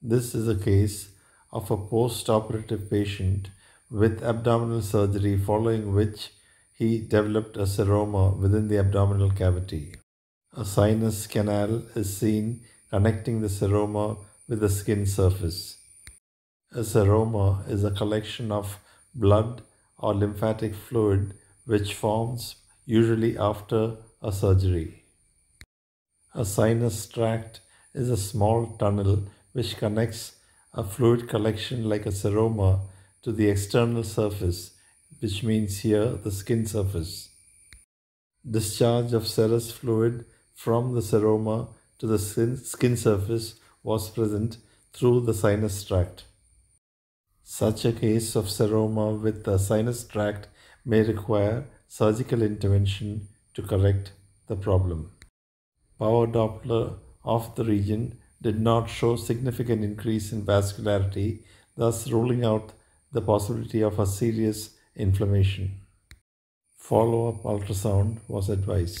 This is a case of a post-operative patient with abdominal surgery following which he developed a seroma within the abdominal cavity. A sinus canal is seen connecting the seroma with the skin surface. A seroma is a collection of blood or lymphatic fluid which forms usually after a surgery. A sinus tract is a small tunnel which connects a fluid collection like a seroma to the external surface, which means here the skin surface. Discharge of serous fluid from the seroma to the skin surface was present through the sinus tract. Such a case of seroma with the sinus tract may require surgical intervention to correct the problem. Power Doppler of the region did not show significant increase in vascularity, thus ruling out the possibility of a serious inflammation. Follow-up ultrasound was advised.